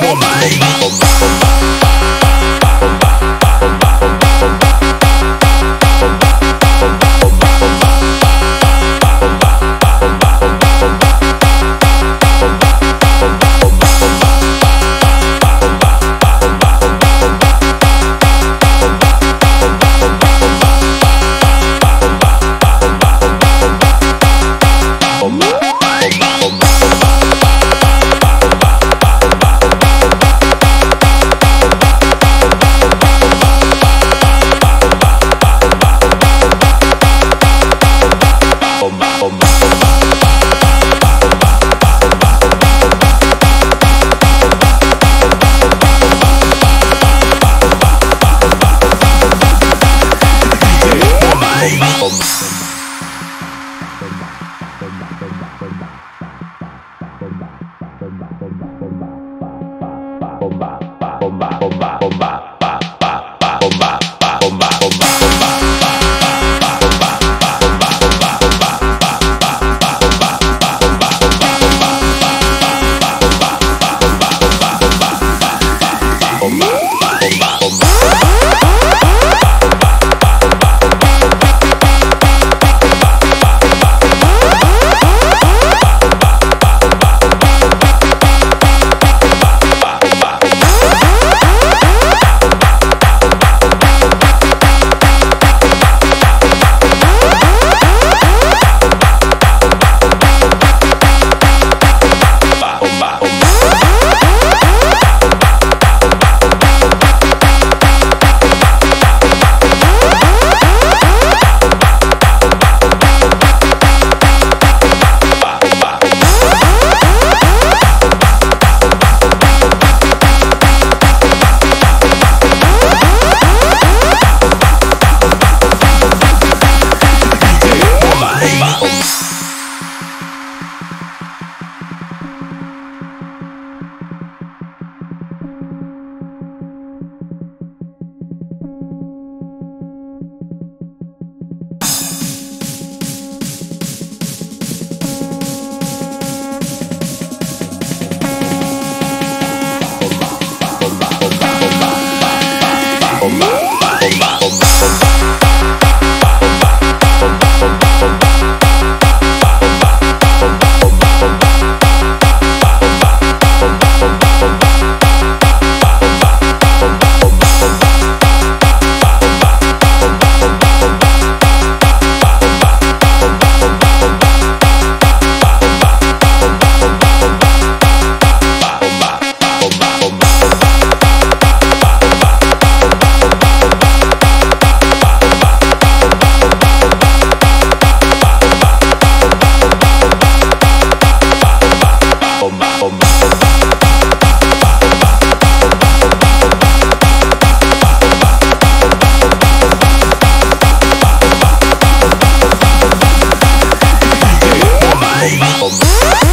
bomba, bomba, bomba, bomba. Bomba, bomba. Bomba. bomba, bomba.